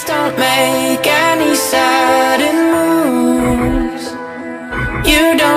Please don't make any sudden moves. You don't